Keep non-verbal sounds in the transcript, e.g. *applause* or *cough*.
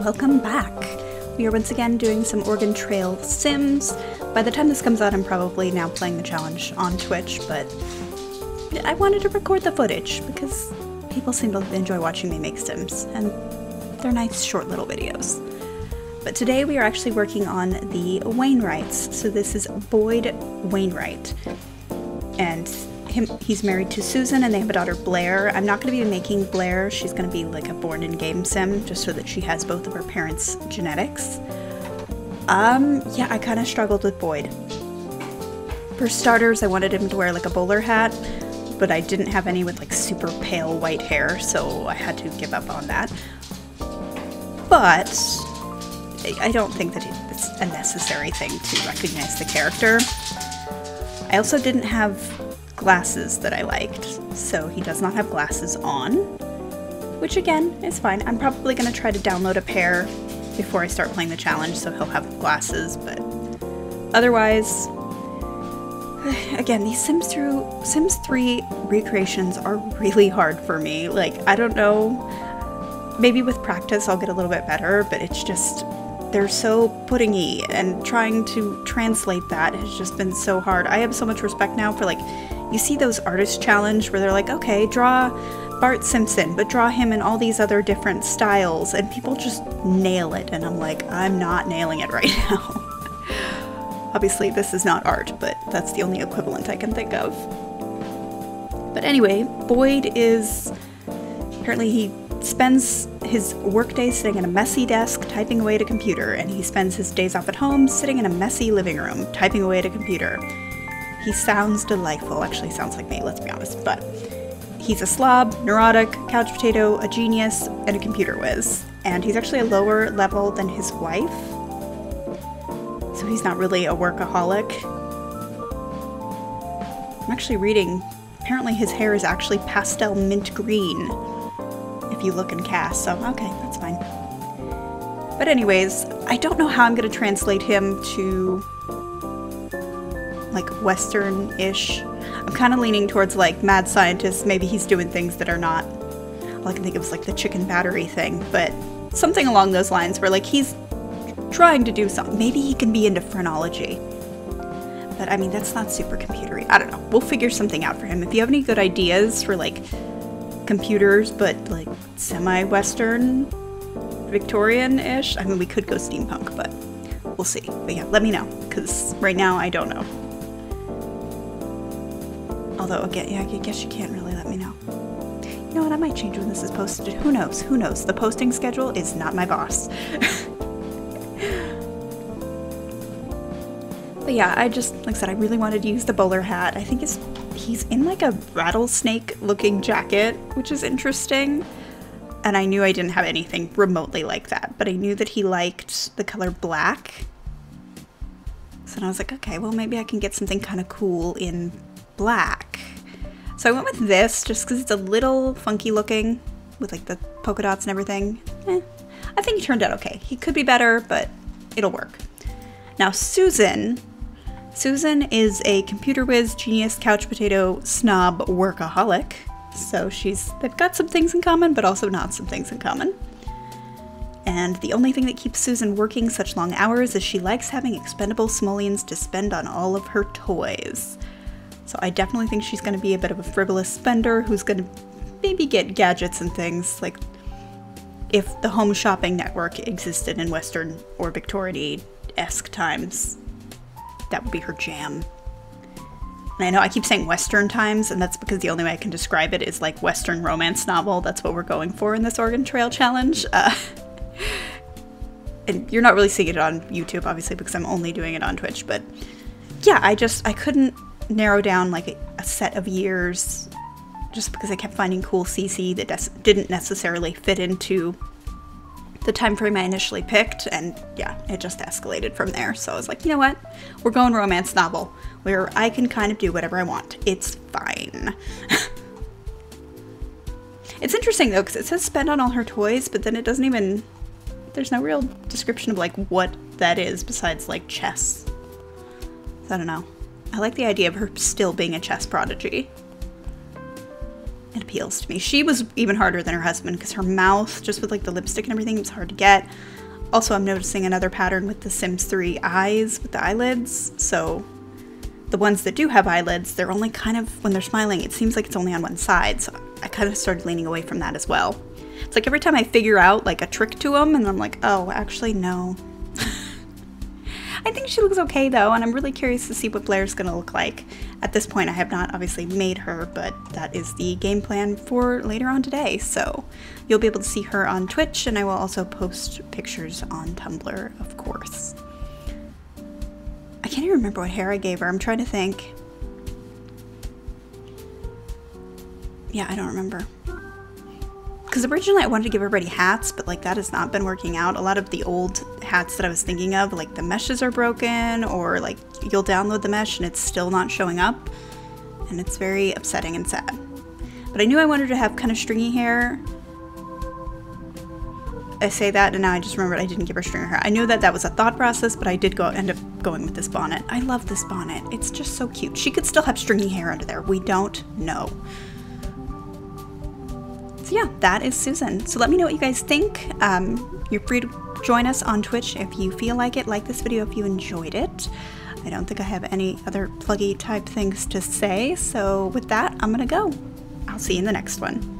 welcome back. We are once again doing some Oregon Trail Sims. By the time this comes out, I'm probably now playing the challenge on Twitch, but I wanted to record the footage because people seem to enjoy watching me make Sims, and they're nice short little videos. But today we are actually working on the Wainwrights. So this is Boyd Wainwright, and him, he's married to Susan and they have a daughter Blair. I'm not going to be making Blair. She's going to be like a born in game sim just so that she has both of her parents' genetics. Um, yeah, I kind of struggled with Boyd. For starters, I wanted him to wear like a bowler hat, but I didn't have any with like super pale white hair, so I had to give up on that. But I don't think that it's a necessary thing to recognize the character. I also didn't have glasses that I liked, so he does not have glasses on, which again is fine. I'm probably going to try to download a pair before I start playing the challenge, so he'll have glasses, but otherwise, *sighs* again, these Sims through Sims 3 recreations are really hard for me. Like, I don't know, maybe with practice I'll get a little bit better, but it's just they're so puddingy and trying to translate that has just been so hard. I have so much respect now for like you see those artist challenge where they're like, okay, draw Bart Simpson, but draw him in all these other different styles, and people just nail it, and I'm like, I'm not nailing it right *laughs* now. Obviously, this is not art, but that's the only equivalent I can think of. But anyway, Boyd is apparently he spends his workday sitting at a messy desk typing away at a computer, and he spends his days off at home sitting in a messy living room typing away at a computer. He sounds delightful. Actually, sounds like me, let's be honest. But he's a slob, neurotic, couch potato, a genius, and a computer whiz. And he's actually a lower level than his wife. So he's not really a workaholic. I'm actually reading, apparently his hair is actually pastel mint green if you look in CAS, so okay, that's fine. But anyways, I don't know how I'm going to translate him to like Western-ish. I'm kind of leaning towards like mad scientist. Maybe he's doing things that are not. All I can think of is like the chicken battery thing, but something along those lines where like he's trying to do something. Maybe he can be into phrenology. But I mean, that's not super computery. I don't know. We'll figure something out for him. If you have any good ideas for like computers, but like semi-Western, Victorian-ish, I mean, we could go steampunk, but we'll see. But yeah, let me know, because right now I don't know. Although, again, yeah, I guess you can't really let me know. You know what, I might change when this is posted. Who knows? Who knows? The posting schedule is not my boss. *laughs* but yeah, I just, like I said, I really wanted to use the bowler hat. I think it's, he's in like a rattlesnake looking jacket, which is interesting. And I knew I didn't have anything remotely like that, but I knew that he liked the color black. So I was like, okay, well, maybe I can get something kind of cool in black. So I went with this just because it's a little funky looking with like the polka dots and everything. Eh, I think he turned out okay. He could be better, but it'll work. Now Susan, Susan is a computer whiz, genius, couch potato, snob, workaholic. So she's, they've got some things in common, but also not some things in common. And the only thing that keeps Susan working such long hours is she likes having expendable simoleons to spend on all of her toys. So I definitely think she's going to be a bit of a frivolous spender who's going to maybe get gadgets and things like if the home shopping network existed in Western or Victorian-esque times, that would be her jam. And I know I keep saying Western times, and that's because the only way I can describe it is like Western romance novel. That's what we're going for in this Oregon Trail Challenge. Uh, *laughs* and you're not really seeing it on YouTube, obviously, because I'm only doing it on Twitch. But yeah, I just, I couldn't narrow down like a, a set of years just because I kept finding cool CC that didn't necessarily fit into the time frame I initially picked, and yeah, it just escalated from there. So I was like, you know what? We're going romance novel, where I can kind of do whatever I want. It's fine. *laughs* it's interesting though, because it says spend on all her toys, but then it doesn't even, there's no real description of like what that is besides like chess. I don't know. I like the idea of her still being a chess prodigy. It appeals to me. She was even harder than her husband because her mouth, just with like the lipstick and everything, was hard to get. Also, I'm noticing another pattern with the Sims 3 eyes with the eyelids. So the ones that do have eyelids, they're only kind of, when they're smiling, it seems like it's only on one side. So I kind of started leaning away from that as well. It's like every time I figure out like a trick to them and I'm like, oh, actually, no. I think she looks okay though, and I'm really curious to see what Blair's gonna look like. At this point, I have not obviously made her, but that is the game plan for later on today. So you'll be able to see her on Twitch, and I will also post pictures on Tumblr, of course. I can't even remember what hair I gave her. I'm trying to think. Yeah, I don't remember. Because originally I wanted to give everybody hats, but like that has not been working out. A lot of the old hats that I was thinking of, like the meshes are broken, or like you'll download the mesh and it's still not showing up. And it's very upsetting and sad. But I knew I wanted to have kind of stringy hair. I say that and now I just remembered I didn't give her stringy hair. I knew that that was a thought process, but I did go end up going with this bonnet. I love this bonnet. It's just so cute. She could still have stringy hair under there. We don't know. So yeah, that is Susan. So let me know what you guys think. Um, you're free to join us on Twitch if you feel like it. Like this video if you enjoyed it. I don't think I have any other pluggy type things to say. So with that, I'm gonna go. I'll see you in the next one.